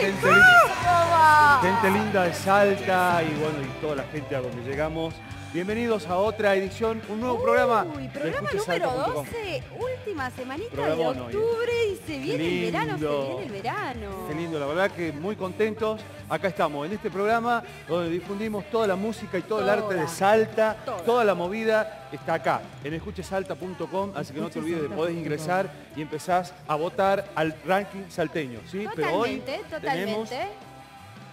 gente linda. Gente linda de Salta y bueno, y toda la gente a donde llegamos. Bienvenidos a otra edición, un nuevo programa Uy, programa número escuchesalta.com. 12, última semanita de octubre y se viene el verano, se viene el verano. Qué lindo, la verdad que muy contentos. Acá estamos, en este programa donde difundimos toda la música y todo el arte de. Salta, Toda. toda la movida está acá, en escuchesalta.com, así que no te olvides de podés ingresar y empezás a votar al ranking salteño, ¿sí? Pero hoy Totalmente, tenemos totalmente.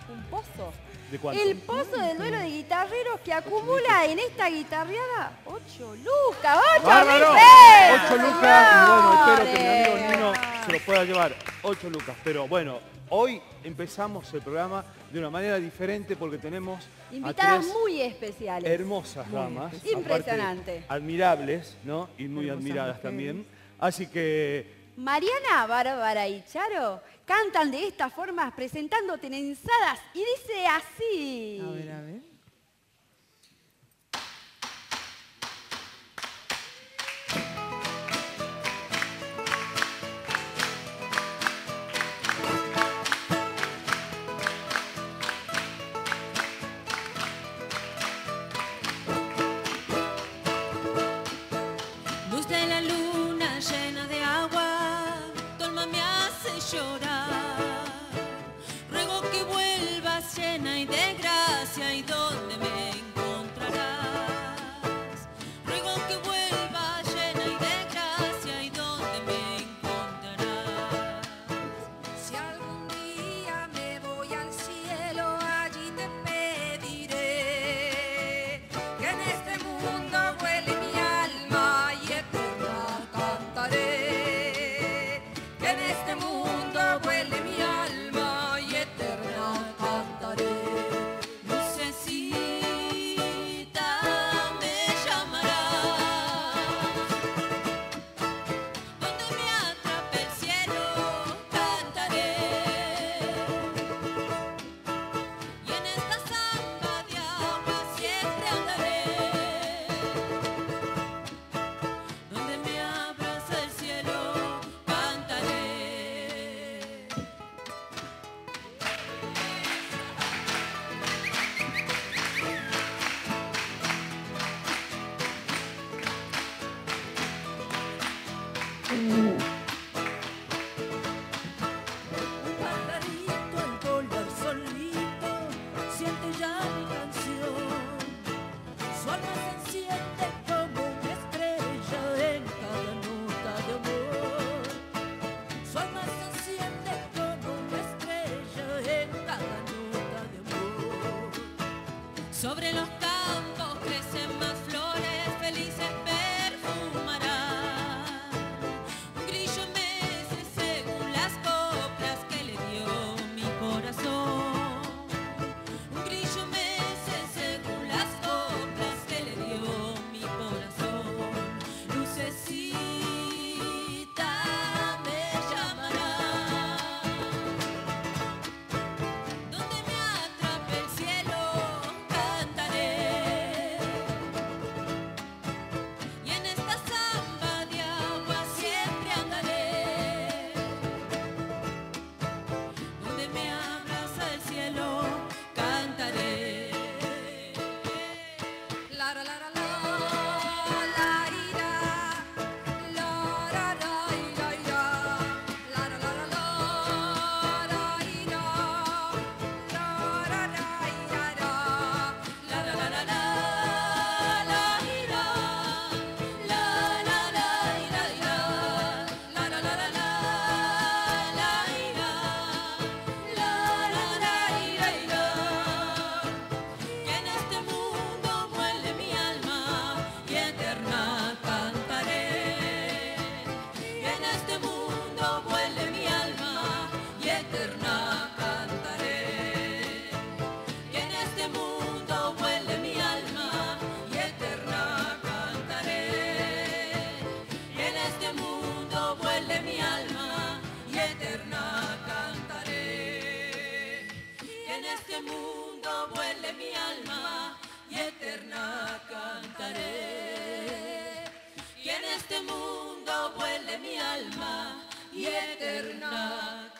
Un pozo. ¿De cuánto? El pozo del duelo de guitarreros que acumula en esta guitarreada 8 lucas, 8 ¡Bárbaro! mil pesos, 8 lucas y bueno, espero que mi amigo. Nino se lo pueda llevar. 8 lucas. Pero bueno, hoy empezamos el programa de una manera diferente porque tenemos a Invitadas tres muy especiales. hermosas damas. Impresionante. admirables, ¿no? Y muy Hermosas admiradas mujeres. también. Así que Mariana, Bárbara y Charo cantan de esta forma presentando tenenzadas y dice así. A ver, a ver. Sobre los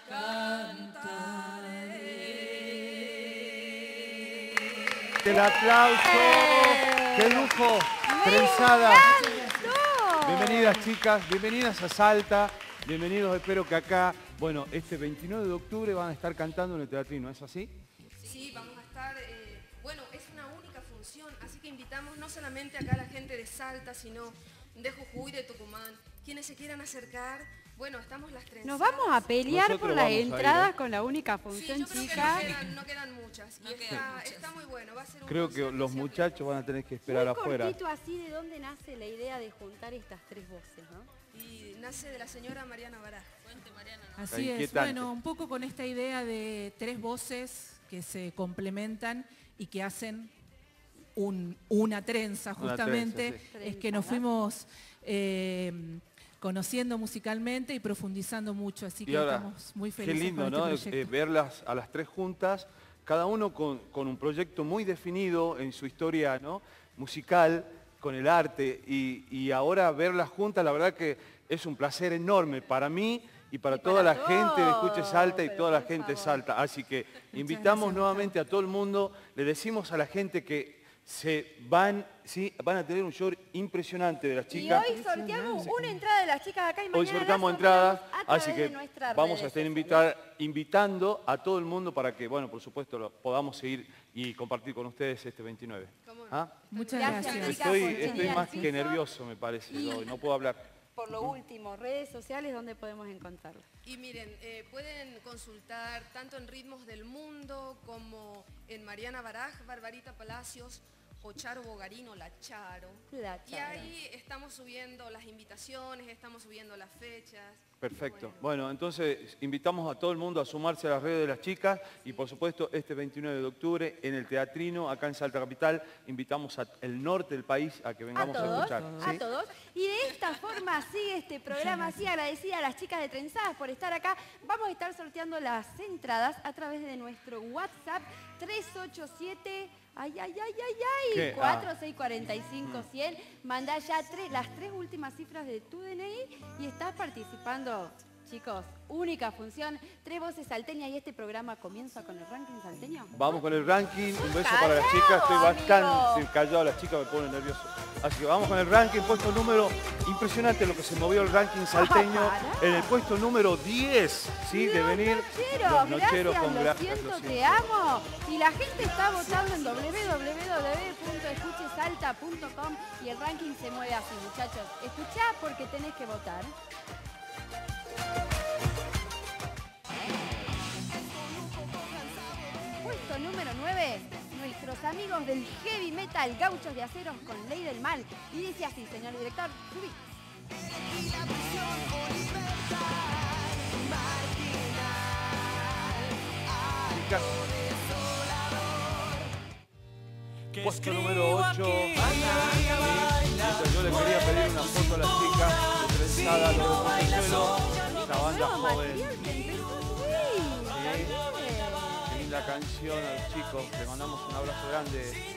cantaré. El aplauso, ¡Eh! qué lujo, trenzada. Bienvenidas chicas, bienvenidas a Salta, bienvenidos, espero que acá, bueno, este 29 de octubre van a estar cantando en el teatrino, ¿es así? Sí, vamos a estar, eh, bueno, es una única función, así que invitamos no solamente acá a la gente de Salta, sino de Jujuy, de Tucumán, quienes se quieran acercar bueno, estamos las tres. Nos vamos a pelear Nosotros por las entradas ¿eh? con la única Sí, función, yo creo que chica. no quedan, no quedan muchas. Y No está, quedan muchas. está muy bueno, va a ser un Creo que los muchachos van a tener que esperar Muy afuera. cortito así, ¿de dónde nace la idea de juntar estas tres voces, no? Y nace de la señora Mariana Baraj. Cuente, Mariana, ¿no? Así es, bueno, un poco con esta idea de tres voces que se complementan y que hacen un- una trenza Una justamente, trenza, sí. es que nos fuimos eh, conociendo musicalmente y profundizando mucho, así Y que ahora, estamos muy Qué felices lindo, con ¿no? este Eh, proyecto. verlas a las tres juntas, cada uno con, con un proyecto muy definido en su historia ¿no? musical, con el arte, y, y ahora verlas juntas, la verdad que es un placer enorme para mí y para Y toda para la gente de Escuche Salta y pero toda la gente de. Salta. Así que invitamos gracias, nuevamente a todo el mundo, le decimos a la gente que se van, ¿sí? van a tener un show impresionante de las Y chicas. hoy sorteamos una entrada de las chicas acá y mañana Hoy sorteamos entradas, así que vamos a estar invitar, invitando a todo el mundo para que, bueno, por supuesto, lo podamos seguir y compartir con ustedes este 29. ¿Cómo no? ¿Ah? Muchas Gracias, Estoy, estoy más que nervioso, me parece, Y- hoy, no puedo hablar. Por lo último, redes sociales, ¿dónde podemos encontrarla? Y miren, eh, pueden consultar tanto en Ritmos del Mundo como en Mariana Baraj, Barbarita Palacios o Charo Bogarino, la Charo. La Y Charo. ahí estamos subiendo las invitaciones, estamos subiendo las fechas. Perfecto. Bueno. Bueno, entonces invitamos a todo el mundo a sumarse a las redes de las chicas y por supuesto este 29 de octubre en el Teatrino, acá en Salta Capital, invitamos al norte del país a que A vengamos a, todos, escuchar. a ¿sí? todos. Y de esta forma sigue este programa, así agradecida a las chicas de Trenzadas por estar acá. Vamos a estar sorteando las entradas a través de nuestro WhatsApp 387 ay, ay, ay, ay, ay, ¿Qué? 4645 100. Mandá ya tres- las tres últimas cifras de tu DNI y estás participando. Chicos, única función, tres voces salteñas y este programa comienza con el ranking salteño. Vamos con el ranking, un beso para las chicas, estoy bastante callado, las chicas me ponen nervioso. Así que vamos con el ranking, puesto número, impresionante lo que se movió el ranking salteño, en el puesto número 10, ¿sí? De venir nocheros, los nocheros gracias, con lo gracias, siento, lo te amo. Y la gente está votando en www.escuchesalta.com y el ranking se mueve así, muchachos. Escuchá porque tenés que votar. Puesto número 9, nuestros amigos del heavy metal, gauchos de aceros con ley del mal. Y dice así, señor director, subí. Puesto número 8. Yo le quería pedir una foto a las chicas de banda Nuevo joven. Sí. Qué linda canción a los chicos. Les mandamos un abrazo grande.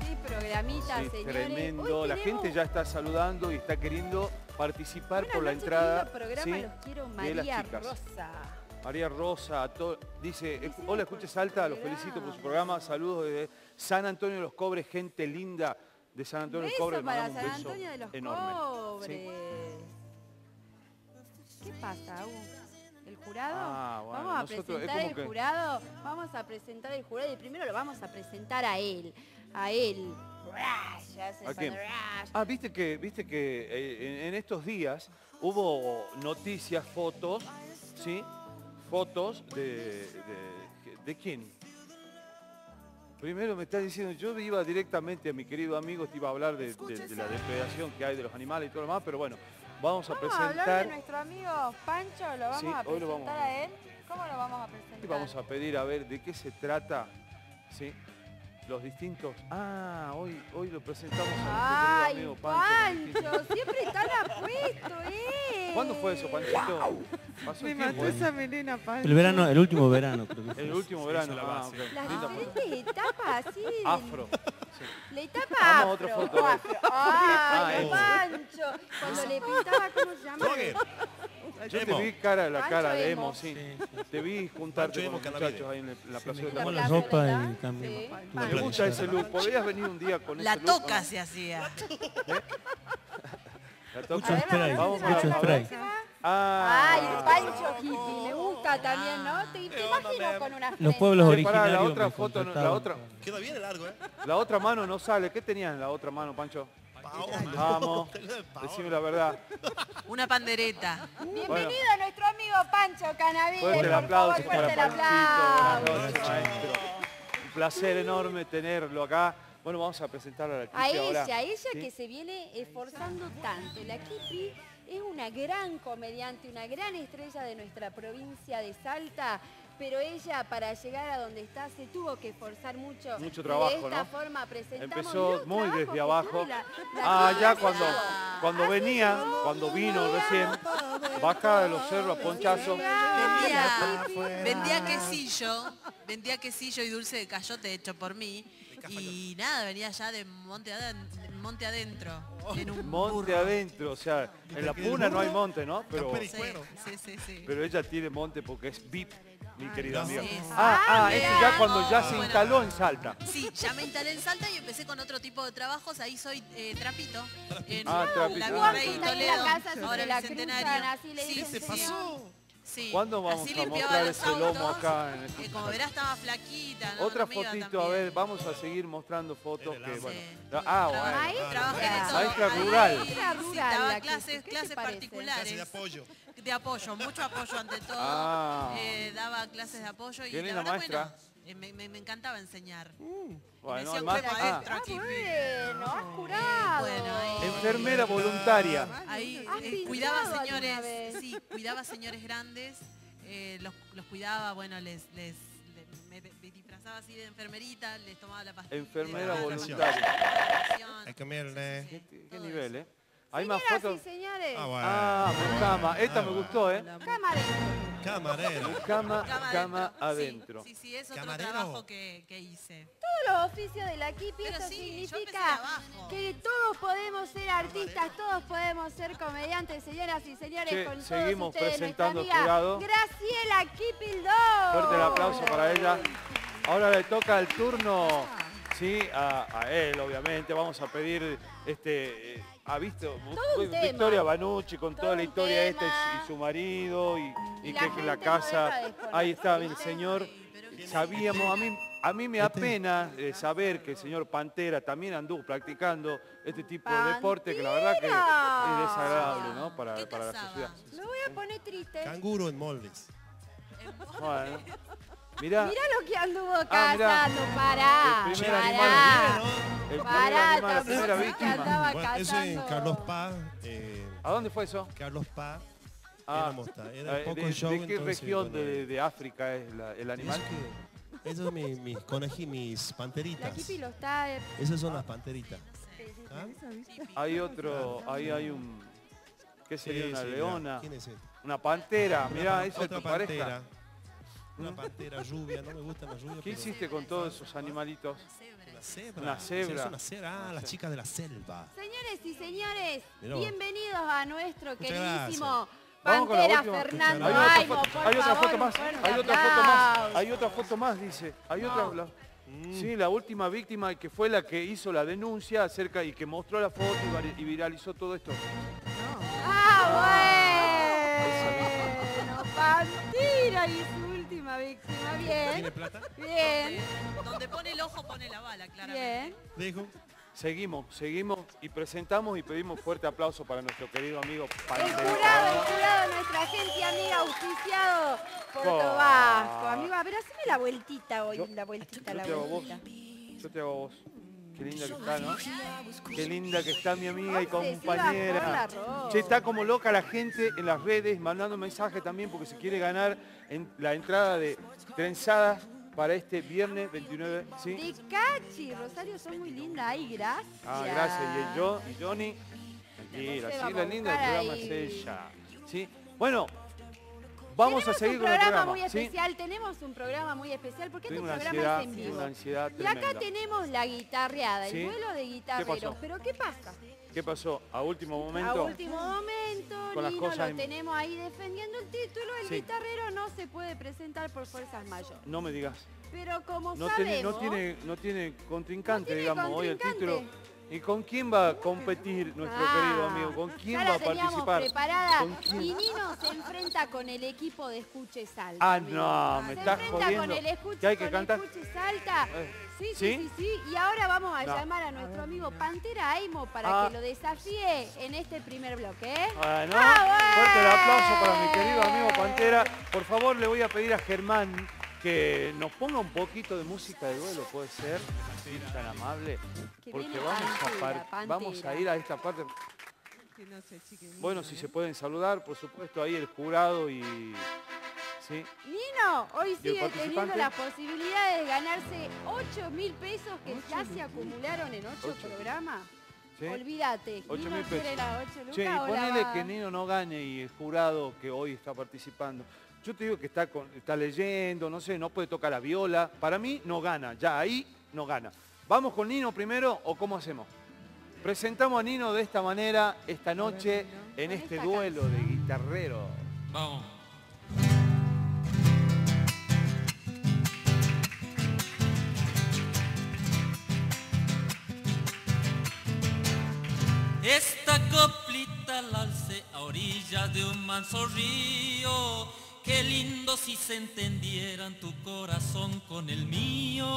Qué programita, Sí, señores. tremendo. Hoy La tenemos- gente ya está saludando y está queriendo participar Buenas por la entrada programa, ¿sí? los quiero, de las María chicas. Rosa. María Rosa, to- dice, "Escu- hola, escuche Salta, los felicito por su programa, saludos desde San Antonio de los Cobres, gente linda de San Antonio de los Cobres, para San beso Antonio de los enorme. Cobres. Sí. ¿Qué pasa, Agu? ¿El jurado? Ah, bueno, vamos a nosotros- presentar el que- jurado. Vamos a presentar el jurado y primero lo vamos a presentar a él. A él. Ah, viste que, viste que eh, en, en estos días hubo noticias, fotos, ¿sí? Fotos de, de, ¿de quién? Primero me está diciendo, yo iba directamente a mi querido amigo, te iba a hablar de, de- de la depredación que hay de los animales y todo lo demás, pero bueno, vamos a Vamos a hablar de presentar nuestro amigo Pancho, lo vamos Sí, a presentar lo vamos a- a él. ¿Cómo lo vamos a presentar? y vamos a pedir a ver de qué se trata, ¿sí? Los distintos... Ah, hoy, hoy lo presentamos a Ay, nuestro Pancho. Pancho, siempre tan apuesto, ¿eh? ¿Cuándo fue eso, Panchito? Pasó el tiempo, ¿eh? melena, Pancho. El verano, el último verano creo que fue. El último verano. la ah, base. ok. Las Linda diferentes etapas, del- Afro. Le tapa Vamos a afro. otra foto. Ay, Ah. Pancho. Cuando le pintaba, ¿cómo se llama? Yo te Emo. vi cara, la Pancho cara de emo. emo, sí. Te vi juntarte Pancho con los emo muchachos ahí en la- la plaza de La la de y la-. Sí, Me Pancho. gusta ese look. ¿Podrías venir un día con La ese look? toca se hacía. La toca. Mucho spray, Vamos a- mucho a ver. spray. Ah, Ay, el Pancho hippie, me gusta también, ¿no? Te, te imagino con una Los pueblos Che, pará, originarios la otra me foto, no- la contrataban otra, Queda bien el largo, ¿eh? la otra mano no sale. ¿Qué tenías en la otra mano, Pancho? Vamos, decime la verdad. Una pandereta. Bienvenido a nuestro amigo Pancho Canavide. Fuerte el aplauso favor, para fuerte el Panchito. Buenas aplauso. noches, maestro. Un placer enorme tenerlo acá. Bueno, vamos a presentar a la A Kiki ahora. ella, a ella ¿Sí? que se viene esforzando tanto. La Kipi es una gran comediante, una gran estrella de nuestra provincia de Salta, pero ella para llegar a donde está se tuvo que esforzar mucho. Mucho trabajo, De esta ¿no? forma presentamos Empezó muy desde abajo. la- la Ah, ya cuando, cuando venía, cuando vino recién, bajaba de los cerros a ponchazo. Vendía, vendía quesillo, vendía quesillo y dulce de cayote hecho por mí. Y nada, venía ya de monte, aden- monte adentro. En un Monte burro. adentro, o sea, en la puna no hay monte, ¿no? Pero, sí, sí, sí. pero ella tiene monte porque es VIP, mi querida Sí, amiga. sí. Ah, ah, eso ya cuando ya se Bueno. instaló en Salta. Sí, ya me instalé en Salta y empecé con otro tipo de trabajos. Ahí soy eh, trapito. En Ah, trapito. la Ah, Virrey Ahí en la Toledo, casa se ahora la el centenario. cruzan, así le Sí, sí, ¿Qué sí. pasó? Sí. ¿Cuándo vamos Así a limpiaba mostrar los ese lomo autos, acá en eh, este- como verás estaba flaquita. ¿no? Otra fotito, a ver, vamos a seguir mostrando fotos que, Sí. bueno. Sí. Ah, bueno. Maestra. Trabajé de todo. Maestra Ahí, rural. Maestra sí, rural, daba la clases, Kiki. ¿Qué te clases particulares. Clase de apoyo. De apoyo, mucho apoyo ante todo. Ah. Daba clases de apoyo y Qué la linda verdad, maestra. bueno, eh, me, me- me encantaba enseñar. Bueno, me decían, además- "Qué ah, maestra, Ah, Kipi". bueno, has curado. Bueno, ahí- enfermera voluntaria. Ahí ¿Has eh, cuidaba señores, sí, cuidaba señores grandes, eh, los, los cuidaba, bueno, les, les, le- me, me disfrazaba así de enfermerita, les tomaba la pastilla. Enfermera voluntaria. Hay que. ¿Qué, nivel, eso. eh? Hay más Señoras fotos. y señores, Ah, bueno. Ah, mi cama. Esta me gustó, ¿eh? cámara. Camarero. Cama, Cama cama adentro. adentro. Sí, sí, sí, es otro Camarero. trabajo que, que hice. Todos los oficios de la Kipi, Pero esto sí, significa que todos podemos ser artistas, todos podemos ser comediantes, señoras y señores, Che, con seguimos todos ustedes, presentando amiga jurado. Graciela Kipildó. Fuerte el aplauso para ella. Ahora le toca el turno, sí, a, a él, obviamente. Vamos a pedir, este, eh, ha visto Todo un Victoria tema. Banucci con Todo toda la historia esta y, su marido y, y Y la que, que la gente no casa. Ahí está, el señor. Sabíamos, a mí, a mí me apena eh, saber que el señor Pantera también anduvo practicando este tipo de deporte que la verdad que es desagradable, ¿no? Para, ¿Qué para la sociedad. Me voy a poner triste. Canguro en moldes. Bueno, mirá, Mirá lo que anduvo Ah, cazando, pará. el primer pará. animal, el primer Pará, animal, la primera víctima. Bueno, eso en. Carlos Paz. eh, ¿A dónde fue eso? Carlos Paz. Ah, era eh, poco ¿De, show, de qué entonces, región bueno, de, de África es la- el animal? Eso que- Esos son mis, mis conejí, mis La panteritas. Kipi lo está... eh, Esas son las panteritas. Sí, ¿Ah? típico. Hay otro, ahí hay un, ¿qué sería? Sí, Una sí, mirá. leona, ¿Quién es este? una pantera, mirá, esa es tu pareja. Una pantera rubia, no me gusta la rubia. ¿Qué pero- hiciste con todos esos animalitos? Cebra. Una cebra. Una cebra. Es una cebra. Ah, las chicas de la selva. Señores y señores, bienvenidos a nuestro Muchas queridísimo la Pantera. Fernando Hay otra Aimo, por hay otra foto más, hay otra foto más, hay otra foto más, dice. Hay otra, la- sí, la última víctima que fue la que hizo la denuncia acerca y que mostró la foto y viralizó todo esto. Ah, bueno. Pantera y su última víctima. ¿Tiene Bien, plata? bien, Donde pone el ojo pone la bala, claramente. bien. Dejo. Seguimos, seguimos y presentamos y pedimos fuerte aplauso para nuestro querido amigo El Pantera. jurado, el jurado, nuestra gente amiga, auspiciado por Oh. Tobasco. Amigo, a ver, haceme la vueltita hoy, Yo- la vueltita, Yo la te hago vos, vueltita. yo te hago vos. Qué linda que está, ¿no? Qué linda que está mi amiga y compañera. Che, está como loca la gente en las redes mandando mensajes también porque se quiere ganar en la entrada de trenzadas para este viernes 29, ¿sí? De Cachi, Rosario, sos muy linda. Ay, gracias. Ah, gracias. Y el yo, y Johnny. Entonces sí, la linda del programa es ella. ¿Sí? Bueno, Vamos a seguir un con el programa muy ¿sí? especial, tenemos un programa muy especial porque Tengo este programa ansiedad, es en vivo. una ansiedad Y acá tenemos la guitarreada, ¿Sí? el duelo de guitarreros. Pero ¿qué pasa? ¿Qué pasó? A último A momento. último momento, Con las cosas lo en- tenemos ahí defendiendo el título, el Sí. guitarrero no se puede presentar por fuerzas mayores. No me digas. Pero como No sabemos, tiene, no tiene, no tiene contrincante, No tiene digamos, hoy el contrincante. título. ¿Y con quién va a competir nuestro Ah, querido amigo? ¿Con quién ya va la a teníamos participar? preparada ¿Con quién? y Nino se enfrenta con el equipo de Escuche Salta. Ah, amigo. no, me se estás enfrenta jodiendo. con el Escuche, ¿Que hay que con cantar? Escuche Salta. Eh, Sí, sí, ¿sí? sí, sí. Y ahora vamos a No. llamar a nuestro amigo Pantera Aimo para Ah. que lo desafíe en este primer bloque. ¿eh? Bueno, ¡Ah, fuerte el aplauso para mi bueno! querido amigo Pantera. Por favor, le voy a pedir a Germán que nos ponga un poquito de música de duelo, ¿puede ser? Así tan amable. Que Porque vamos a, Pantera, par- vamos a Pantera. ir a esta parte. Bueno, si se pueden saludar, por supuesto, ahí el jurado y... ¿Sí? Nino, hoy ¿Y el sigue teniendo participante? la posibilidad de ganarse 8 mil pesos que ya se acumularon en 8 Ocho. programas. ¿Sí? Olvídate. Nino pesos. quiere las 8 lucas Che, y o la ponele va- que Nino no gane y el jurado que hoy está participando. Yo te digo que está, con- está leyendo, no sé, no puede tocar la viola. Para mí no gana, ya ahí no gana. ¿Vamos con Nino primero o cómo hacemos? Presentamos a Nino de esta manera esta noche en este duelo de guitarrero. Vamos. Esta coplita la alcé a orillas de un manso río. Qué lindo si se entendieran tu corazón con el mío.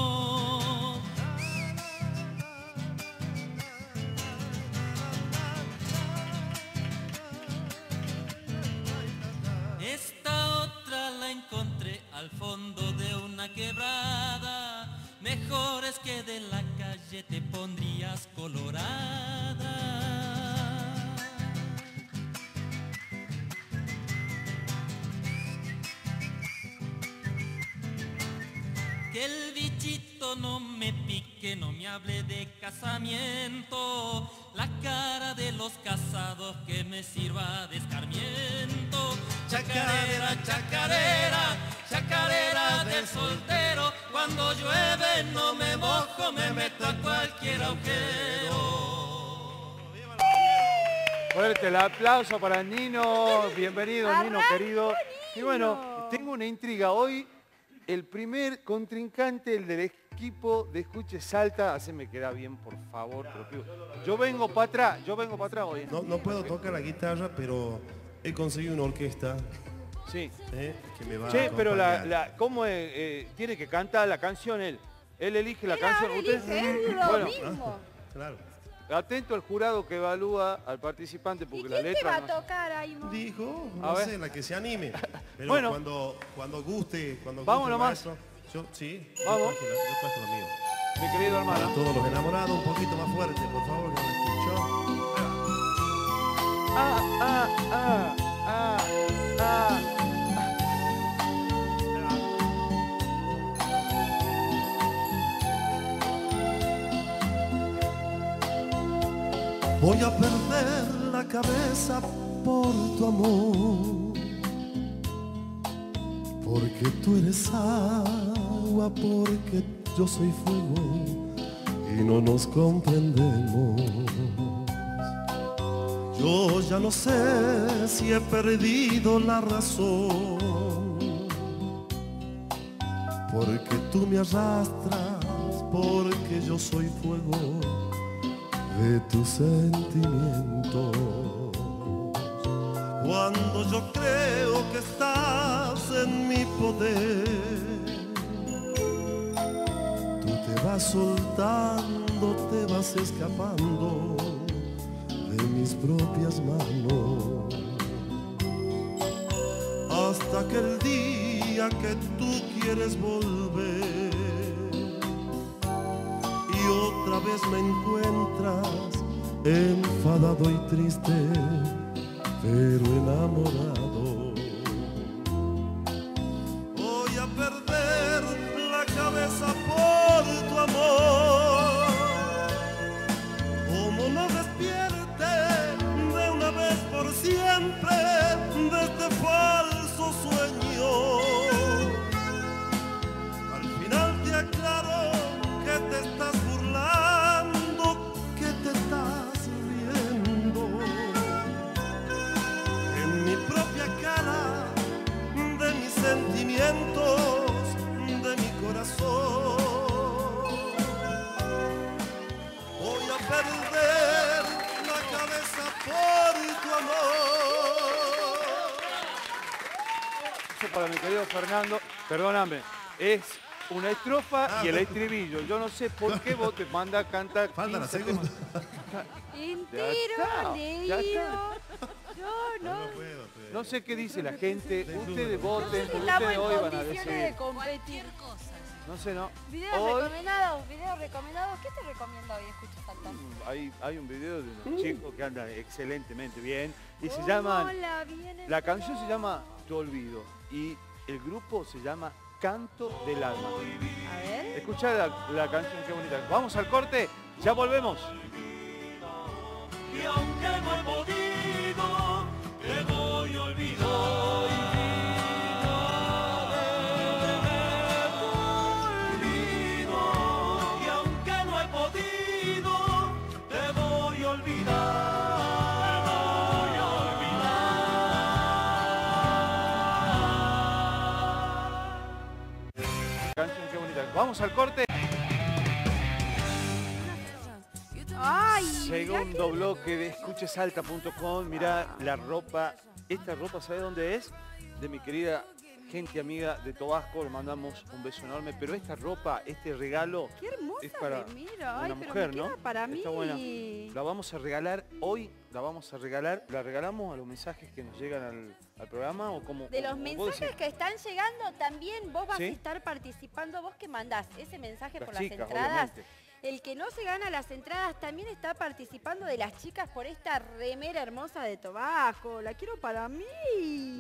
Esta otra la encontré al fondo de una quebrada. Mejor es que de la calle te pondrías colorada. Que el bichito no me pique, no me hable de casamiento. La cara de los casados que me sirva de escarmiento. Chacarera, chacarera, chacarera del soltero. Cuando llueve no me mojo, me meto a cualquier agujero. Fuerte el aplauso para Nino. Bienvenido, Nino querido. Y bueno, tengo una intriga hoy. El primer contrincante, el del equipo de Escuche Salta, haceme quedar bien, por favor. Yo vengo para atrás, yo vengo para atrás hoy. No, no puedo tocar la guitarra, pero he conseguido una orquesta Sí. ¿eh? que me va a Che, pero la, la- ¿cómo es? Eh, tiene que cantar la canción él? Él elige la Él canción. ahora Usted- él lo bueno, mismo. Claro. Atento al jurado que evalúa al participante ¿Y porque la quién te va letra... a no- tocar, Aimo? Dijo, A no ver. sé, la que se anime. Pero Bueno. cuando, cuando guste, cuando Vamos guste el nomás. maestro, yo sí, yo Vamos. traje la- yo traje lo mío. Mi querido Para hermano. todos los enamorados, un poquito más fuerte, por favor, que no me escuchó. Ah, ah, ah, ah, ah. Voy a perder la cabeza por tu amor, porque tú eres agua, porque yo soy fuego y no nos comprendemos. Yo ya no sé si he perdido la razón, porque tú me arrastras, porque yo soy fuego de tus sentimientos. Cuando yo creo que estás en mi poder, tú te vas soltando, te vas escapando de mis propias manos. Hasta que el día que tú quieres volver vez me encuentras enfadado y triste, pero enamorado. Mi querido Fernando. Perdóname, es una estrofa y el estribillo. Yo no sé por qué vos te manda a cantar Falta la 15 segunda. Entero, está, ya leído. Yo no. No sé qué dice la gente. Ustedes voten, Estamos ustedes hoy van a condiciones de competir. No sé, no. Videos Hoy recomendados, videos recomendados. ¿Qué te recomienda hoy? Escucha saltar. hay, hay un video de Uh. unos chicos que andan excelentemente bien y se ¿Cómo llaman... la viene La canción se llama Olvido y el grupo se llama Canto del Alma. A ver. Escuchá la, la canción, qué bonita. Vamos al corte, ya volvemos. Y aunque no he podido, Vamos al corte. Ay, Segundo bloque de escuchesalta.com. Mira la ropa. Esta ropa, ¿sabe dónde es? De mi querida gente amiga de Tobasco. Le mandamos un beso enorme. Pero esta ropa, este regalo, qué hermosa es para. Ay, una pero mujer, me queda ¿no? para mí. Está buena. La vamos a regalar hoy. La vamos a regalar. ¿La regalamos a los mensajes que nos llegan al, al programa? ¿O como De los mensajes que están llegando, también vos vas ¿Sí? a estar participando, vos que mandás ese mensaje Las por las entradas. obviamente. El que no se gana las entradas también está participando de las chicas por esta remera hermosa de Tobaco. La quiero para mí.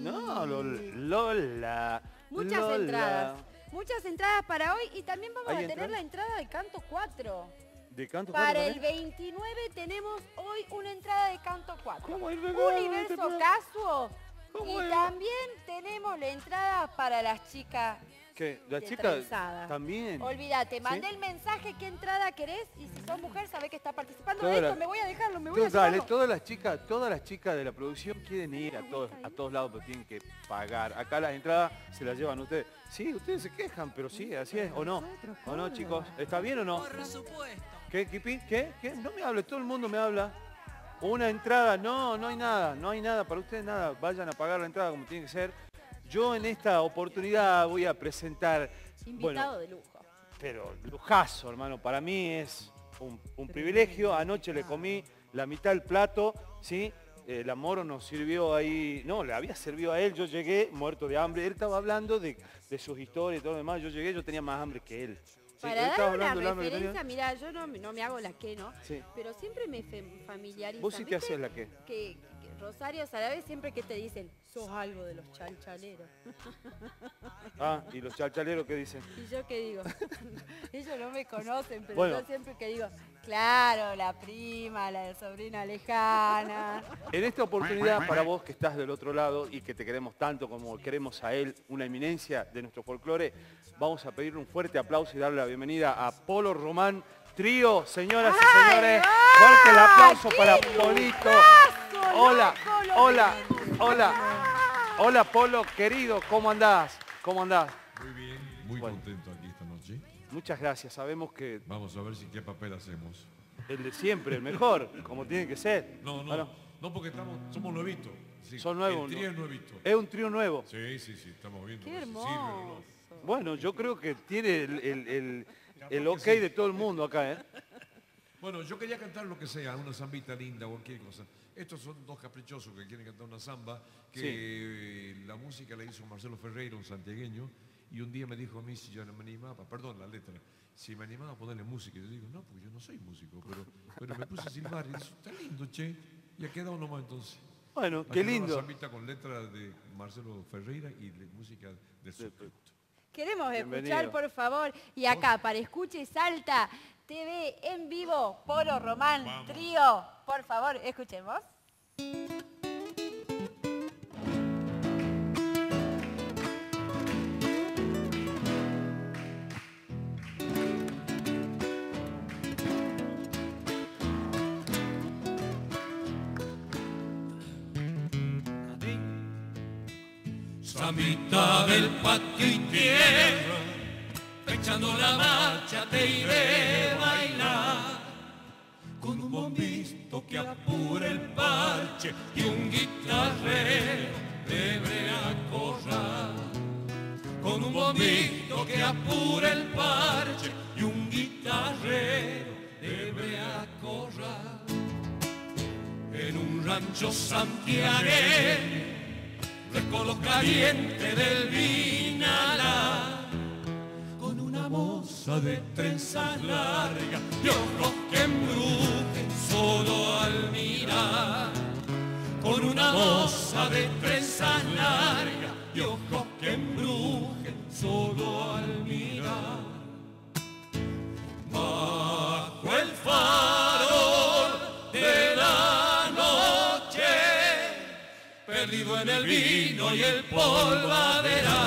No, Lol- Lola. Muchas Lola. entradas. Muchas entradas para hoy y también vamos ¿Hay a tener la entrada de Canto 4. ¿De canto Para el también? 29 tenemos hoy una entrada de Canto 4. ¿Cómo Universo? Casuo. ¿Cómo Y también tenemos la entrada para las chicas ¿Qué? ¿La chica trenzada. también? Olvídate, mandé ¿Sí? el mensaje qué entrada querés y si sos mujer sabés que está participando Toda de la- esto, me voy a dejarlo, me voy a dejarlo. todas las chicas, todas las chicas de la producción quieren ir a todos, a todos lados, pero tienen que pagar. Acá las entradas se las llevan ustedes. Sí, ustedes se quejan, pero sí, así es, ¿o no? ¿O no, chicos? ¿Está bien o no? Por supuesto. ¿Qué, Kipi? ¿Qué? ¿Qué? No me hable, todo el mundo me habla. Una entrada, no, no hay nada, no hay nada para ustedes, nada. Vayan a pagar la entrada como tiene que ser. Yo en esta oportunidad voy a presentar, Invitado bueno, de lujo. pero lujazo, hermano. Para mí es un, un privilegio. Anoche le comí la mitad del plato, ¿sí? La Moro nos sirvió ahí, no, le había servido a él, yo llegué muerto de hambre, él estaba hablando de, de sus historias y todo lo demás, yo llegué, yo tenía más hambre que él. Sí, Para dar una referencia, mira, yo no, me- no me hago la que, ¿no? Sí. Pero siempre me familiarizo. Vos sí te hacías la. Que, que Rosario Sarabia siempre que te dicen, sos algo de los chalchaleros. Ah, y los chalchaleros que dicen. Y yo qué digo, ellos no me conocen, pero Bueno. yo siempre que digo, claro, la prima, la sobrina lejana. En esta oportunidad, para vos que estás del otro lado y que te queremos tanto como queremos a él, una eminencia de nuestro folclore, vamos a pedirle un fuerte aplauso y darle la bienvenida a Polo Román Trío, señoras y ¡Ay, señores. Fuerte el aplauso ¡Qué para Polito. Loco, Hola, hola, hola. Hola Polo, querido, ¿cómo andás? ¿Cómo andás? Muy bien, muy Bueno. contento aquí esta noche. Muchas gracias, sabemos que Vamos a ver si qué papel hacemos. el de siempre, el mejor, como tiene que ser. No, no, Bueno, no porque estamos, somos nuevitos. Sí, Son nuevos, El trío ¿no? es nuevito. es un trío nuevo. Sí, sí, sí, estamos viendo. Qué si sirve o no. hermoso. Bueno, yo creo que tiene el, el- el- ok sí. de todo el mundo acá, ¿eh? Bueno, yo quería cantar lo que sea, una zambita linda, cualquier cosa. Estos son dos caprichosos que quieren cantar una zamba, que la música la hizo Marcelo Ferreira, un santiagueño, y un día me dijo a mí si yo no me animaba, perdón, la letra, si me animaba a ponerle música. Y yo digo, no, pues yo no soy músico, pero, pero me puse a silbar y dice, está lindo, che. Y ha quedado nomás entonces. Bueno, Ha qué quedado Una lindo. zambita con letra de Marcelo Ferreira y de música del. Queremos Bienvenido. escuchar, por favor. Y acá, para Escuche Salta TV en vivo, Polo Román Trío. Por favor, escuchemos. Zambita del patio y tierra, echando la marcha te iré el parche y un guitarrero debe acorrar. En un rancho santiagueño, recolo caliente del vinalá, con una moza de trenzas largas y ojos que embrujen solo al mirar, con una moza de trenzas largas en el vino y el polvaderal,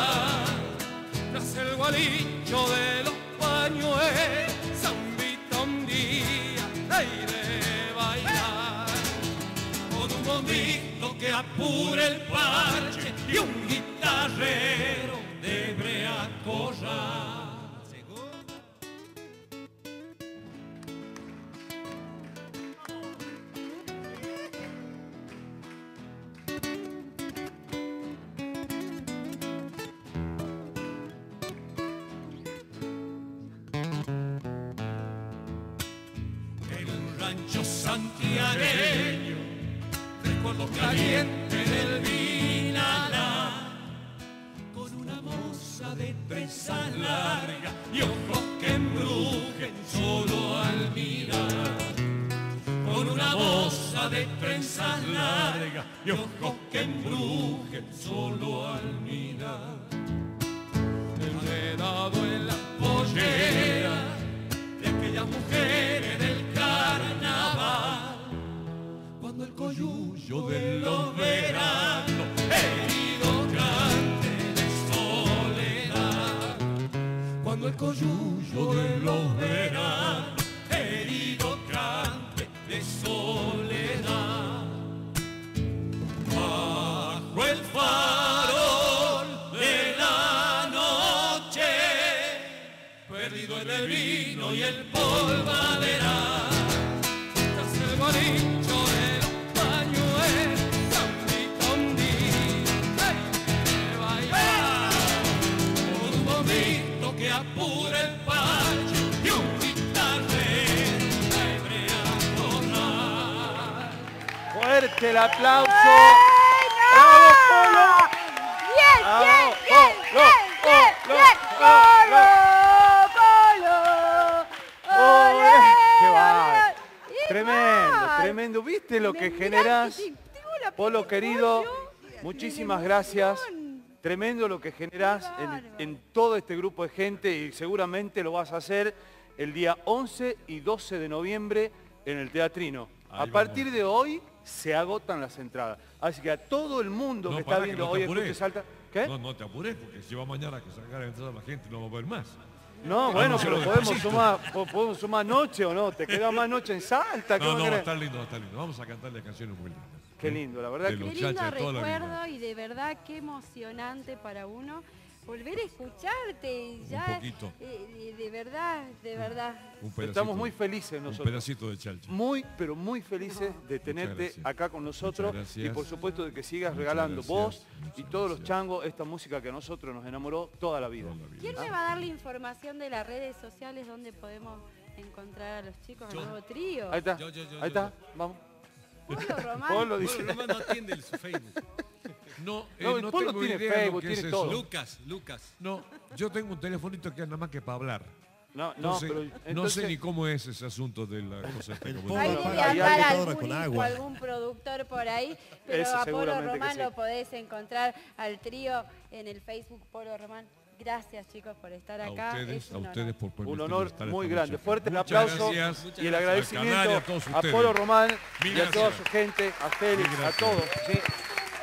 que apure el parche y un guitarrero Fuerte el aplauso. ¡Bravo, Polo! ¡Bien, bien, bien, bien, bien, Polo, bien! ¡Polo! ¡Polo! ¡Ole! ¡Qué Tremendo, tremendo. ¿Viste lo que generás? Polo querido, muchísimas gracias. Tremendo lo que generás en, en todo este grupo de gente y seguramente lo vas a hacer el día 11 y 12 de noviembre en el Teatrino. a partir vamos. de hoy se agotan las entradas. Así que a todo el mundo No, que está pará, que viendo no hoy. Escuche Salta... ¿Qué? No, no te apures, porque si va mañana que sacar entrada la gente no va a ver más. No, bueno, pero podemos sumar, po- podemos sumar noche o no. ¿Te queda más noche en Salta? ¿Qué No, a no, va a estar lindo, va a estar lindo. Vamos a cantarle canciones muy lindas. Qué lindo, la verdad que- Qué lindo recuerdo y de verdad qué emocionante para uno volver a escucharte. Ya, poquito. eh, de, verdad, de verdad. Un pedacito, Estamos muy felices Un nosotros. pedacito de chalcha. Muy, pero muy felices de tenerte acá con nosotros y por supuesto de que sigas Muchas regalando gracias. vos y todos los changos esta música que a nosotros nos enamoró toda la vida. Toda la vida. ¿Quién me va a dar la información de las redes sociales donde podemos encontrar a los chicos del nuevo trío? Ahí está, Yo, yo, yo, ahí está, vamos. Polo Román. Polo dice. Bueno, no atiende el- su Facebook. No, eh, No, el no Polo tengo tiene idea Facebook, tiene es eso. todo. Lucas, Lucas. No, yo tengo un telefonito que es nada más que para hablar. No, No, no, sé, pero no entonces- sé ni cómo es ese asunto de la cosa Hay algún con hijo, agua. algún productor por ahí, pero a Polo Román sí. lo podés encontrar al trío en el Facebook Polo Román. Gracias chicos por estar A acá. ustedes, Es a un ustedes honor. por Un permitirnos honor estar muy grande. noche acá. Fuerte el Muchas aplauso gracias. y el agradecimiento a todos a ustedes. Polo Román Mil y a toda su gente, a Félix, a todos. ¿sí?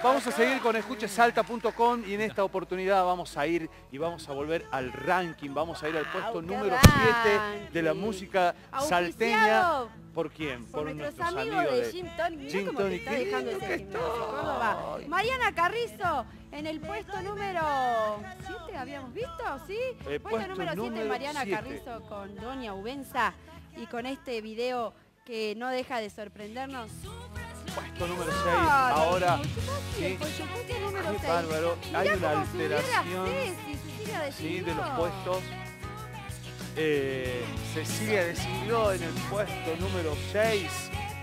Vamos a seguir con escuchesalta.com y en esta oportunidad vamos a ir y vamos a volver al ranking. Vamos a ir al puesto número 7 de la música salteña. ¿Por quién? Por, nuestros amigos, de Gin Tonic. Te Tonic. está dejando ese gimnasio. Córdoba. Mariana Carrizo en el puesto número 7, ¿habíamos visto? ¿Sí? Eh, puesto, número 7, número Mariana siete. Carrizo con Doña Ubenza y con este video que no deja de sorprendernos. Puesto número 6. Ah, Ahora, Lucho, ¿cómo sí. número Qué 6? bárbaro. Hay una alteración. Sí, de los puestos. Eh, Cecilia decidió en el puesto número 6.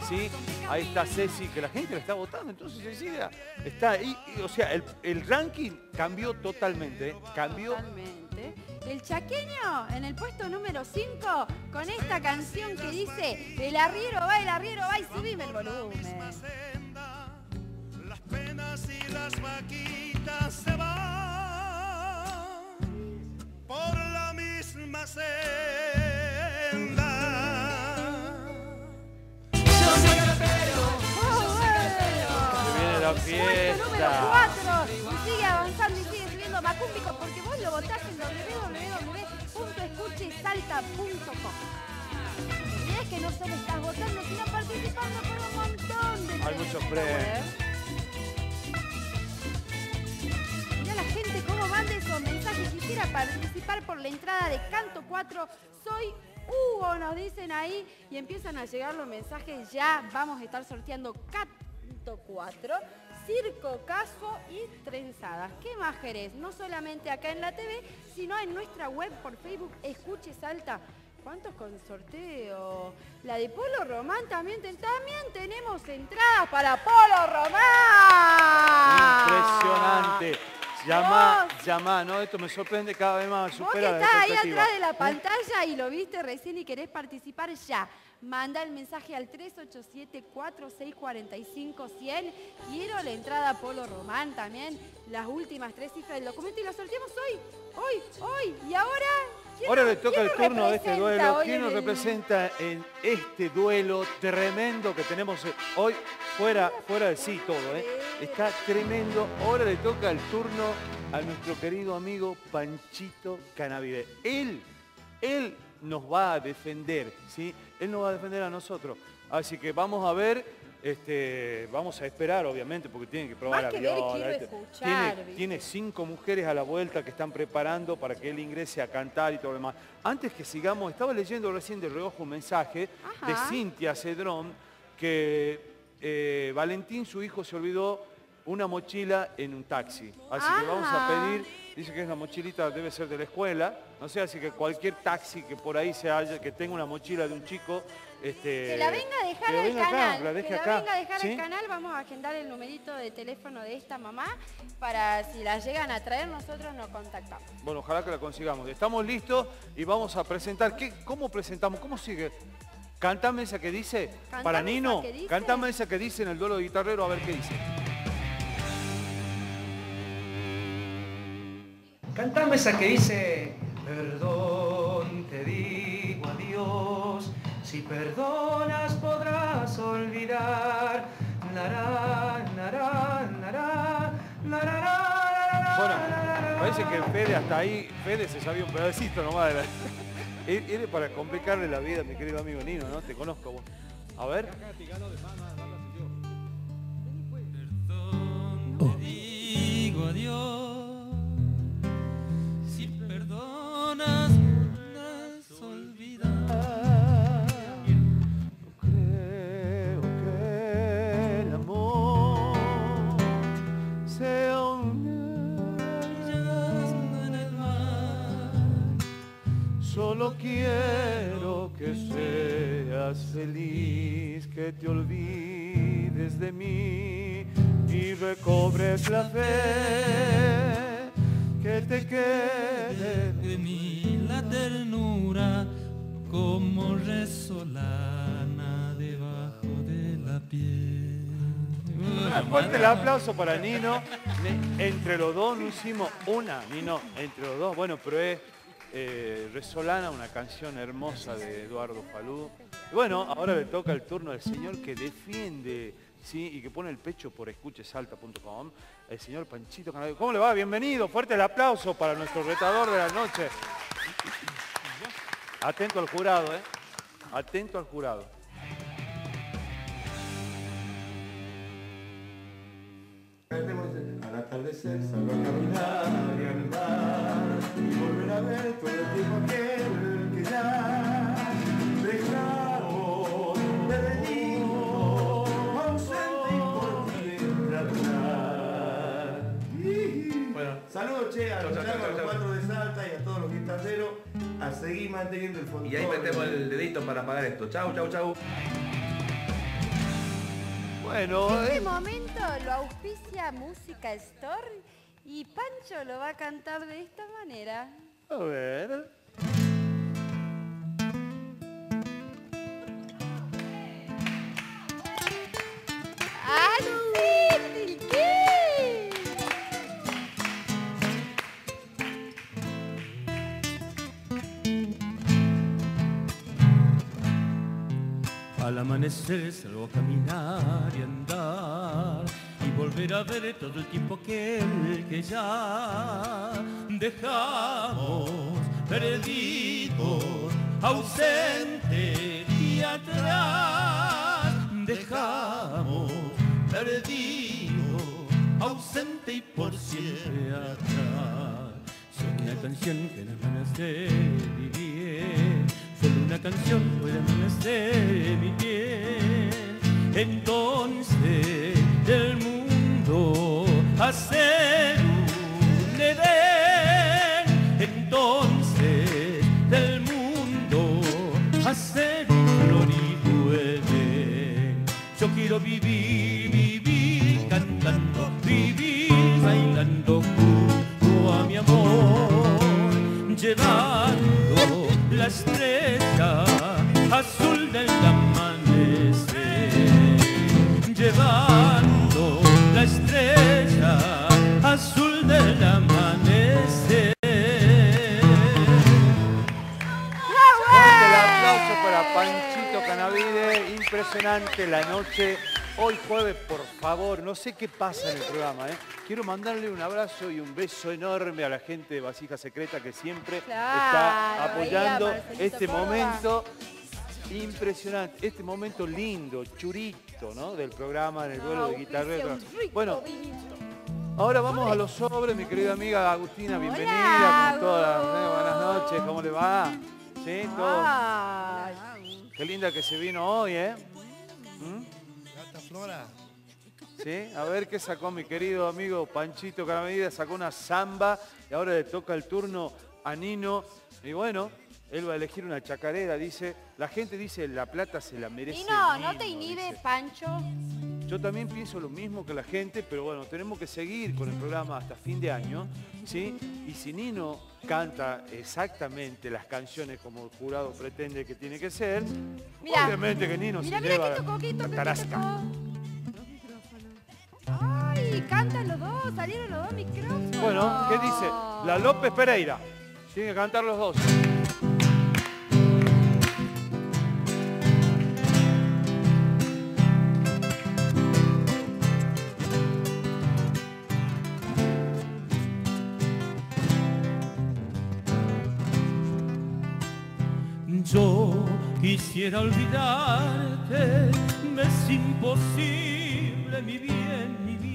¿sí? Ahí está Ceci, que la gente la está votando, entonces Cecilia está ahí, y, o sea, el, el ranking cambió totalmente, ¿eh? cambió Totalmente. El chaqueño en el puesto número 5 con esta canción que dice El arriero va, el arriero va y subime el volumen. Las penas y las vaquitas se van por la misma senda. Yo soy Se viene la Puesto número fiesta. 4 y sigue avanzando y sigue porque vos lo votás en www.escuchesalta.com. Y es que no solo estás votando, sino participando por un montón de Hay muchos la premios. web. Mirá la gente cómo manda esos mensajes. Quisiera participar por la entrada de Canto 4. Soy Hugo, nos dicen ahí. Y empiezan a llegar los mensajes. Ya vamos a estar sorteando Canto 4. Circo, caso y trenzadas. ¿Qué más querés? No solamente acá en la TV, sino en nuestra web por Facebook Escuche Salta. ¿Cuántos con sorteo? La de Polo Román también, ten- también tenemos entradas para Polo Román. Impresionante. Llama, llama, ¿no? Esto me sorprende cada vez más, Vos supera que la estás ahí atrás de la ¿Eh? pantalla y lo viste recién y querés participar ya. Manda el mensaje al 387-4645-100. Quiero la entrada a Polo Román también. Las últimas tres cifras del documento y lo sorteamos hoy. Hoy, hoy. Y ahora... ¿quién Ahora le toca el turno de este duelo. ¿Quién nos representa en este duelo tremendo que tenemos hoy fuera, fuera de sí todo? ¿eh? Está tremendo. Ahora le toca el turno a nuestro querido amigo Panchito Canavide. Él, él nos va a defender, ¿sí? Él nos va a defender a nosotros. Así que vamos a ver, este, vamos a esperar, obviamente, porque tienen que probar Más la que escuchar, Tiene- cinco mujeres a la vuelta que están preparando para que él ingrese a cantar y todo lo demás. Antes que sigamos, estaba leyendo recién de reojo un mensaje de. Cintia Cedrón que eh, Valentín, su hijo, se olvidó una mochila en un taxi. Así que vamos a Ajá. pedir, dice que es la mochilita, debe ser de la escuela, no sé, así que cualquier taxi que por ahí se haya, que tenga una mochila de un chico, este, Que la venga a dejar que la al acá, canal. que la deje que la acá, venga a dejar ¿sí? al canal. Vamos a agendar el numerito de teléfono de esta mamá para si la llegan a traer nosotros nos contactamos. Bueno, ojalá que la consigamos. Estamos listos y vamos a presentar. ¿Qué, ¿Cómo presentamos? ¿Cómo sigue? Cántame esa que dice. Cántame Para esa Nino, que dice. cántame esa que dice en el duelo de guitarrero, a ver qué dice. Cantame esa que dice, perdón te digo adiós, si perdonas podrás olvidar. Nará, nará, nará, nará, Bueno, parece que Fede hasta ahí, Fede se sabía un pedacito nomás de la... Él- él es para complicarle la vida, mi querido amigo Nino, ¿no? Te conozco vos. A ver. digo adiós. Solo quiero que seas feliz, que te olvides de mí y recobres la fe que te quede de mí la ternura como resolana debajo de la piel. Ah, Fuerte el aplauso para Nino. Entre los dos no hicimos una, Nino, entre los dos. Bueno, pero es eh, Resolana, una canción hermosa de Eduardo Falú. Y bueno, ahora le toca el turno al señor que defiende ¿sí? y que pone el pecho por escuchesalta.com, el señor Panchito Canavio. ¿Cómo le va? Bienvenido. Fuerte el aplauso para nuestro retador de la noche. Atento al jurado, ¿eh? Atento al jurado. Al atardecer salgo a caminar y al mar y volver a ver todo el tiempo aquel que ya dejamos de venir ausente y por siempre atrás. Bueno, saludos che a los chicos, a los cuatro de Salta y a todos los guitarreros a seguir manteniendo el fondo. Y ahí metemos el dedito para apagar esto. Chau, chau, chau. Bueno, Este eh, momento lo auspicia Música Store y Pancho lo va a cantar de esta manera. a ver. Amanecer salgo caminar y andar y volver a ver todo el tiempo aquel que ya dejamos perdido, ausente y atrás. Dejamos perdido, ausente y por siempre atrás. Soy una canción que las ganas de vivir, una canción puede amanecer mi bien. Entonces del mundo hacer un Edén. Entonces del mundo hacer un florido Edén. Yo quiero vivir impresionante la noche. Hoy jueves, por favor, no sé qué pasa en el programa, ¿eh? Quiero mandarle un abrazo y un beso enorme a la gente de Vasija Secreta que siempre Claro, está apoyando este Córdoba. momento impresionante, este momento lindo, churito, ¿no? Del programa en el duelo de guitarrero. Bueno, ahora vamos a los sobres, mi querida amiga Agustina, bienvenida, con todas eh, buenas noches, ¿cómo le va? ¿Sí? ¿Todo? Qué linda que se vino hoy, ¿eh? ¿Sí? A ver qué sacó mi querido amigo Panchito Caramedida, sacó una samba y ahora le toca el turno a Nino. Y bueno, él va a elegir una chacarera, dice. La gente dice, la plata se la merece. Y no, no te Nino", inhibe, dice. Pancho. Yo también pienso lo mismo que la gente, pero bueno, tenemos que seguir con el programa hasta fin de año, ¿sí? Y si Nino canta exactamente las canciones como el jurado pretende que tiene que ser, obviamente que Nino se mira lleva qué tocó, la tocó, tarasca. tocó. Ay, cantan los dos, salieron los dos micrófonos. Bueno, ¿qué dice? La López Pereira. Tienen que cantar los dos. Quisiera olvidarte, me es imposible, mi bien, mi bien.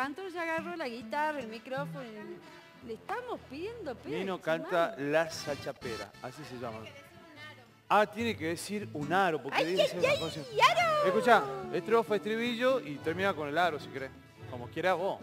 Cantor ya agarró la guitarra, el micrófono? y Le estamos pidiendo pena. Nino canta La Sachapera, así se llama. Ah, tiene que decir un aro, porque Ay, dice ay, esa ay, aro. Escucha, estrofa, estribillo y termina con el aro, si querés. Como quiera vos.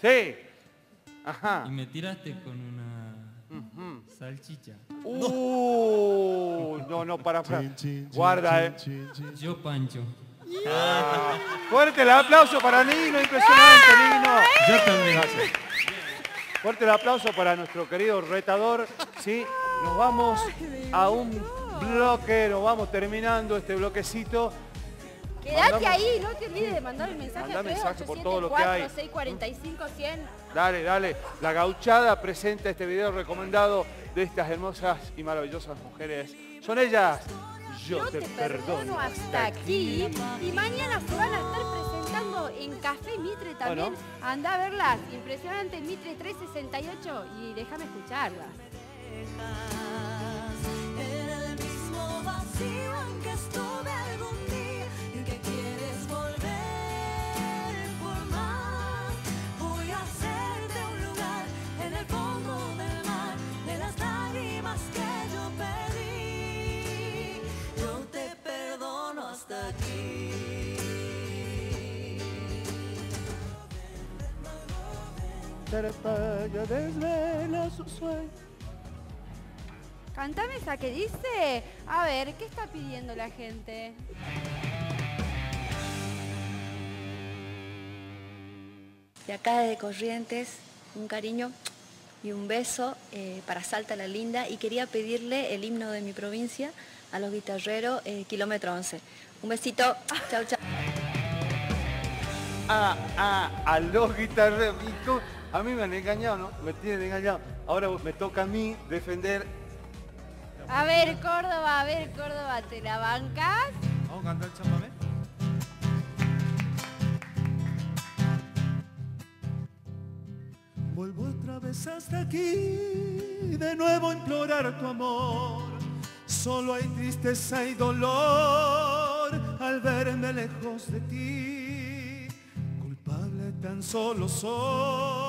Sí. Ajá. Y me tiraste con una salchicha. Uh, no, no, para, para. Guarda, eh. Yo, Pancho. Ah, Fuerte el aplauso para Nino, impresionante, Nino. Yo también. Gracias. Fuerte el aplauso para nuestro querido retador. Sí, nos vamos a un bloque, nos vamos terminando este bloquecito. Quédate ahí, no te olvides de mandar el mensaje Mandá mensaje por todo lo que hay. 645 100 Dale, dale. La gauchada presenta este video recomendado de estas hermosas y maravillosas mujeres. Son ellas. Yo te perdono hasta aquí. Y mañana se van a estar presentando en Café Mitre también. Bueno. Anda a verlas. Impresionante Mitre 368 y déjame escucharlas. Tarapaya desvela su sueño. Cantame esa que dice. A ver, ¿qué está pidiendo la gente? De acá de Corrientes, un cariño y un beso eh, para Salta la Linda y quería pedirle el himno de mi provincia a los guitarreros eh, Kilómetro 11. Un besito, chau chau. Ah, ah, a los guitarreros. A mí me han engañado, ¿no? Me tienen engañado. Ahora me toca a mí defender. A ver, Córdoba, a ver, Córdoba, ¿te la bancas? Vamos a cantar el chamamé. Vuelvo otra vez hasta aquí, de nuevo a implorar tu amor. Solo hay tristeza y dolor al verme lejos de ti. Culpable tan solo soy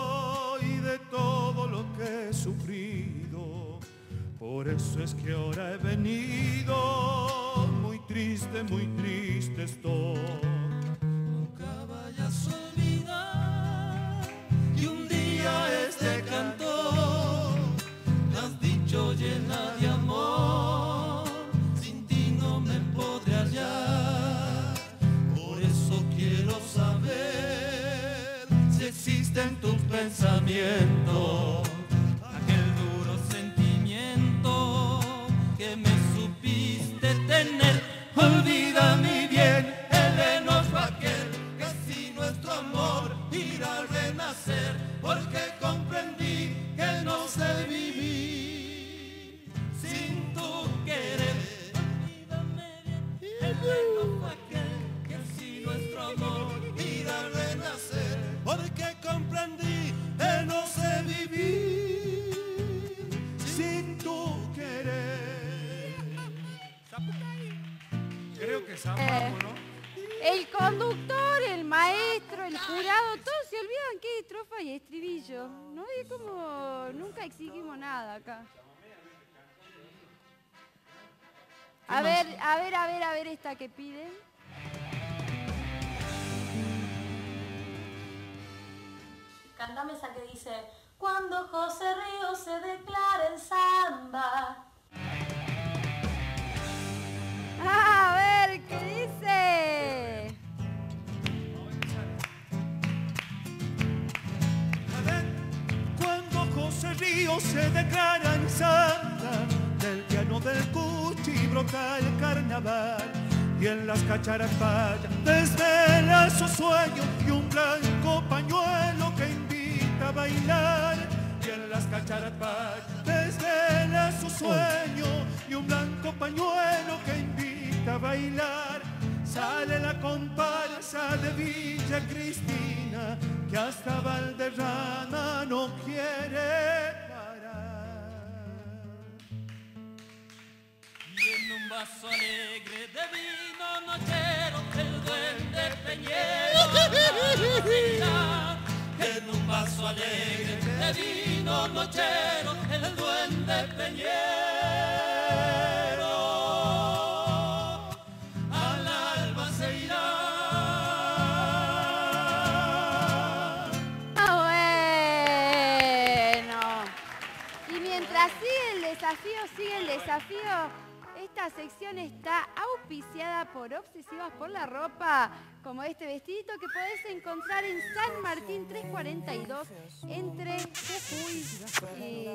de todo lo que he sufrido. Por eso es que ahora he venido, muy triste, muy triste estoy. En acá. A ver, a ver, a ver, a ver esta que piden. Cántame esa que dice, cuando José Ríos se declara en samba. A ver, ¿qué dice? Ríos río se declara en santa, del piano del cuchi brota el carnaval. Y en las cacharas vaya, desvela su sueño y un blanco pañuelo que invita a bailar. Y en las cacharas vaya, desvela su sueño y un blanco pañuelo que invita a bailar. Sale la comparsa de Villa Cristina, que hasta Valderrama no quiere Y en un vaso alegre de vino nochero el duende peñero. En un vaso alegre de vino nochero el duende peñero desafío, sigue el desafío. Esta sección está auspiciada por Obsesivas por la Ropa, como este vestidito que podés encontrar en San Martín 342, entre Jujuy y...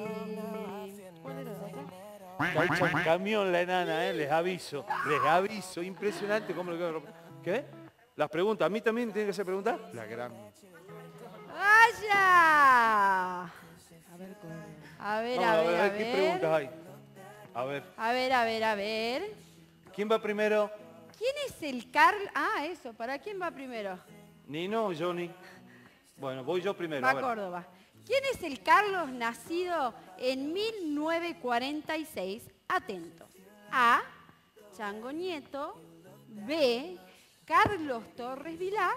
Camión la enana, ¿eh? les aviso, les aviso, impresionante cómo ropa. ¿Qué? Las preguntas, ¿a mí también tiene que hacer preguntas? La gran. ¡Vaya! A ver, a ver, a ver, a ¿qué ver. preguntas hay? A ver, A ver, a ver, a ver. ¿quién va primero? ¿Quién es el Carl? Ah, eso, ¿para quién va primero? ¿Nino o Johnny? Bueno, voy yo primero. Va a ver. Córdoba. ¿Quién es el Carlos nacido en 1946? Atento. A. Chango Nieto. B. Carlos Torres Vilá.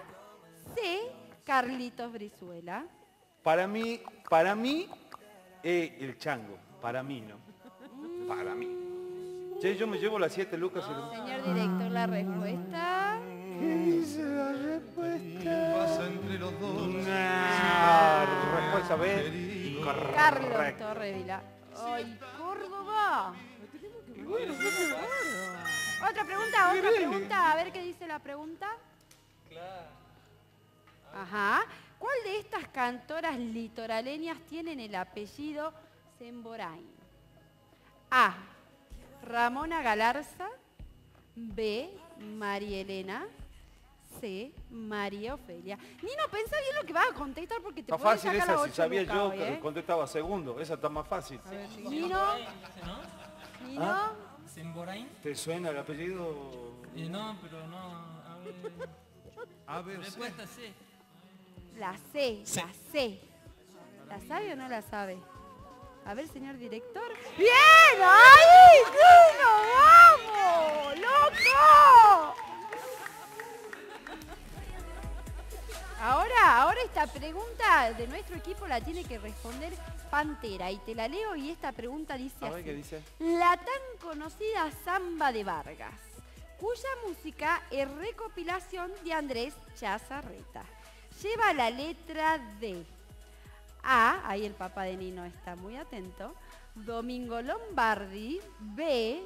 C. Carlitos Brizuela. Para mí, para mí, eh, el chango. Para mí, ¿no? Para mí. Che, yo me llevo las siete lucas. y lo- Señor director, la respuesta. la respuesta? Pasa entre los dos. Nah, respuesta B. Carlos Torres Vilá. ¡Ay, Córdoba! Otra pregunta, otra pregunta. A ver qué dice la pregunta. Ajá. ¿Cuál de estas cantoras litoraleñas tienen el apellido Semborain? A. Ramona Galarza. B. María Elena. C. María Ofelia. Nino, pensá bien lo que vas a contestar porque te Está puedes fácil sacar la esa, ocho si sabía yo hoy, que ¿eh? contestaba segundo. Esa está más fácil. Nino. Nino. ¿Ah? ¿Te suena el apellido? Eh, no, pero no. A ver. A ver, Respuesta C. La C, la C. ¿La sabe o no la sabe? A ver, señor director. ¡Bien! ¡Ahí! ¡Nino, vamos! ¡Loco! Ahora, ahora esta pregunta de nuestro equipo la tiene que responder Pantera. Y te la leo y esta pregunta dice A ver así. qué dice. La tan conocida Samba de Vargas, cuya música es recopilación de Andrés Chazarreta. Lleva la letra de A, ahí el papá de Nino está muy atento, Domingo Lombardi, B,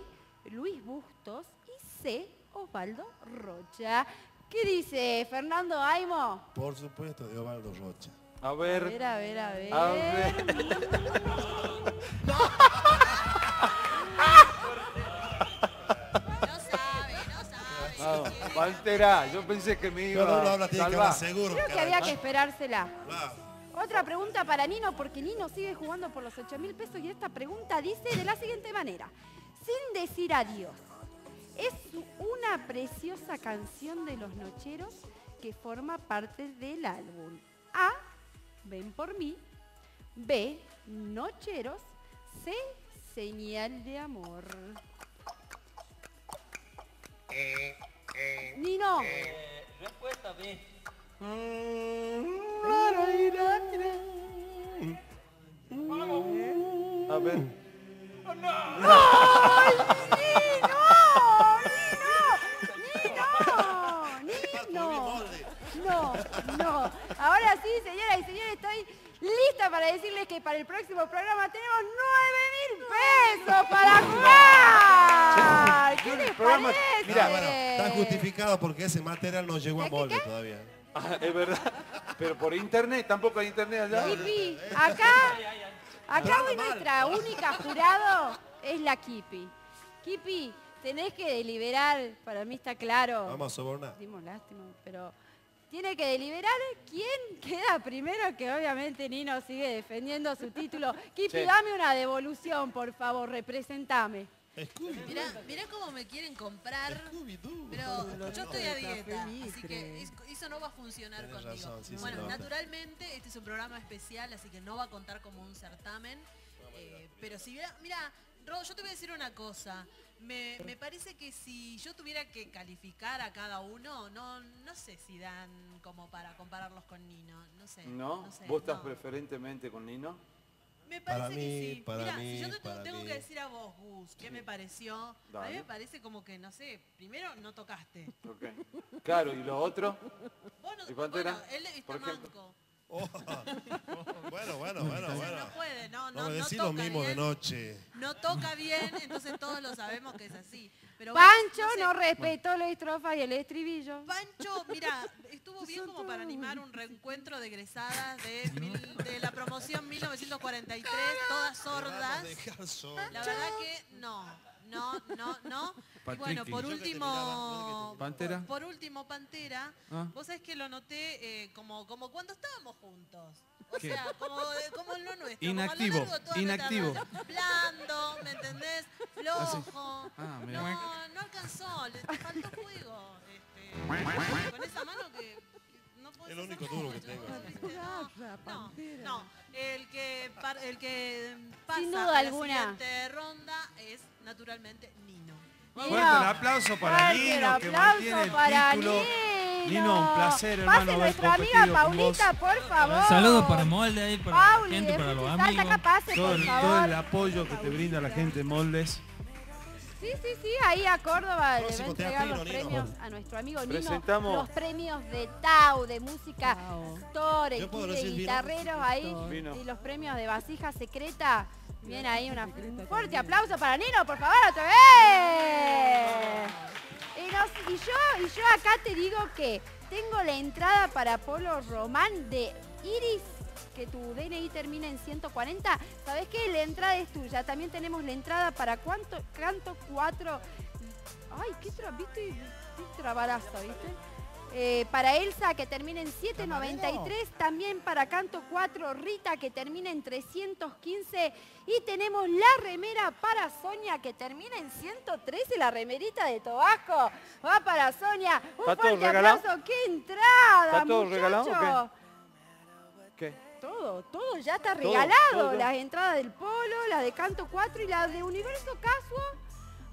Luis Bustos y C, Osvaldo Rocha. ¿Qué dice Fernando Aimo? Por supuesto, de Ovaldo Rocha. A A ver. ver, a ver, a ver. A ver. Vamos, Pantera, yo pensé que me iba Cuando uno habla a tiene que salvar. hablar seguro. Creo que había que esperársela. Claro. Otra pregunta para Nino, porque Nino sigue jugando por los 8 mil pesos y esta pregunta dice de la siguiente manera. Sin decir adiós, es una preciosa canción de los nocheros que forma parte del álbum. A, ven por mí. B, nocheros. C, señal de amor. Nino. Eh, respuesta B. A ver. ¡Ay, Nino! ¡Nino! ¡Nino! No, no. Ahora sí, señoras y señores, estoy lista para decirles que para el próximo programa tenemos 9 mil pesos para jugar. ¿Qué les parece? Mira, bueno, está justificado porque ese material no llegó a molde todavía. Ah, es verdad. Pero por internet, tampoco hay internet allá. Pipi, acá, Acá hoy nuestra única jurado es la Kipi. Kipi, tenés que deliberar, para mí está claro. Vamos a sobornar. Dimos lástima, pero tiene que deliberar quién queda primero, que obviamente Nino sigue defendiendo su título. Kipi, Sí. dame una devolución, por favor, representame. Mirá, mirá cómo me quieren comprar. Pero yo estoy a dieta, así que es- eso no va a funcionar Tenés conmigo. razón, sí, se bueno, naturalmente este es un programa especial, así que no va a contar como un certamen. eh, pero si mira, mira, Ro, yo te voy a decir una cosa. Me, me parece que si yo tuviera que calificar a cada uno, no, no sé si dan como para compararlos con Nino. No sé. ¿No? sé, ¿Vos estás no. preferentemente con Nino? Me parece Para que mí, sí. para Mira, mí, si yo te tengo, para tengo mí. que decir a vos, Gus, ¿qué me pareció? A mí me parece como que, no sé, primero no tocaste. Ok. Claro, ¿y lo otro? Vos no- ¿Y cuánto era? bueno, él está Por manco. bueno, bueno, bueno, Entonces bueno. no puede, no, No no, no decís lo toca mismo de bien. noche. No toca bien, entonces todos lo sabemos que es así. Pero Pancho sé, no respetó la estrofa y el estribillo. Pancho, mira, estuvo bien como para animar un reencuentro de egresadas de, mil- de la promoción 1943, todas sordas. La verdad que no, no, no, no. Y bueno, por último, Pantera. por, por último, Pantera, Ah. vos sabés que lo noté eh, como, como cuando estábamos juntos. O ¿Qué? sea, como, como en lo nuestro. Inactivo, como a lo largo de inactivo. Blando, ¿me entendés? Flojo. Ah, mira. no, no alcanzó, le faltó juego. Este, con esa mano que no podés Es lo hacer único duro que tengo. No, no, el que, par- el que pasa Sin a la alguna. siguiente ronda es naturalmente Nino. Fuerte el aplauso para Fuerte el Nino, que aplauso mantiene el para título. Nino. Nino, un placer, Pase hermano, nuestra amiga Paulita, por favor. Saludos para Molde ahí, para Pauli, la gente, para los amigos. acá pase, Todo por el, favor. todo el apoyo que te brinda la gente de Moldes. Sí, sí, sí, ahí a Córdoba le va a entregar los Nino. premios a nuestro amigo Nino. Presentamos- Los premios de Tau, de música, actores, ¿Yo puedo de guitarreros ahí. Vino. Y los premios de vasija secreta. Bien ahí, una- un fuerte aplauso para Nino, por favor, otra vez. Y, nos- y yo, y yo acá te digo que tengo la entrada para Polo Román de Iris, que tu DNI termina en 140. ¿Sabes qué? La entrada es tuya. También tenemos la entrada para cuánto, canto 4. Ay, qué tra ¿viste? Qué trabaraza, ¿viste? Eh, para Elsa que termina en 793, también para Canto 4 Rita que termina en 315 y tenemos la remera para Sonia que termina en 113, la remerita de Tobasco. Va para Sonia. Un ¿Está todo fuerte regalado? aplauso. ¡Qué entrada, ¿Está todo muchacho! regalado o ¿Qué? Todo, todo ya está regalado. todo. Las entradas del Polo, las de Canto 4 y las de Universo Casual.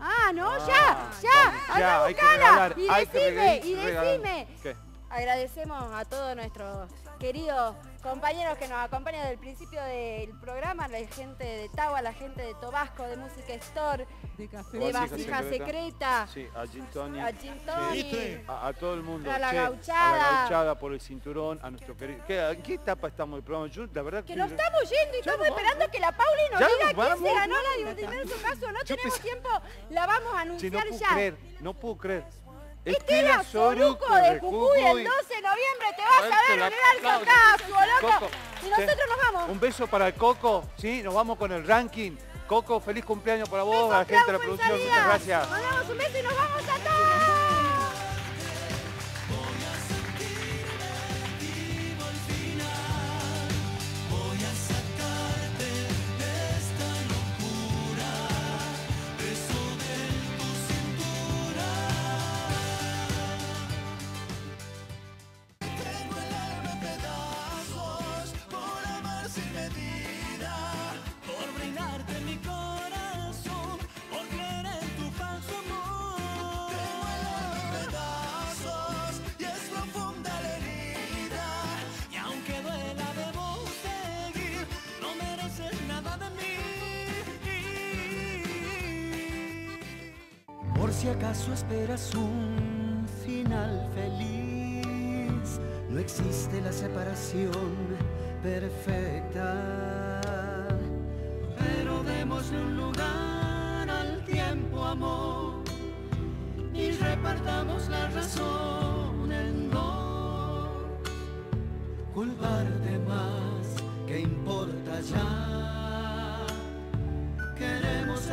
Ah, no, Ah, ya, ya, Ya, a hay que buscarla. regalar, y hay que decime, y decime. ¿Qué? Agradecemos a todos nuestros queridos compañeros que nos acompañan desde el principio del programa, la gente de Tawa, la gente de Tobasco, de Música Store, de, Vasija Secreta, Sí, a Gin Tonic. A Gin Tonic. Sí, A, a todo el mundo. A la che, gauchada. A la gauchada por el cinturón, a nuestro querido... ¿Qué, ¿En qué etapa estamos del programa? Yo, la verdad que nos estamos yendo y estamos esperando que la Pauli nos Ya diga quién se ganó la de Universo Caso. No tenemos tiempo, la vamos a Sí, anunciar no puedo ya. creer, no puedo creer. Estela Soruco de Jujuy el 12 de noviembre te vas a ver el Universo aplauso. Caso, loco. Coco, Y nosotros nos vamos. Un beso para el Coco, sí, nos vamos con el ranking. Coco, feliz cumpleaños para vos, a la gente de la producción, muchas gracias. Mandamos un beso y nos vamos a todos. Acaso esperas un final feliz, no existe la separación perfecta. Pero démosle un lugar al tiempo, amor, y repartamos la razón en dos. Culparte más, que importa ya?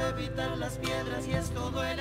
evitar las piedras y duele igual.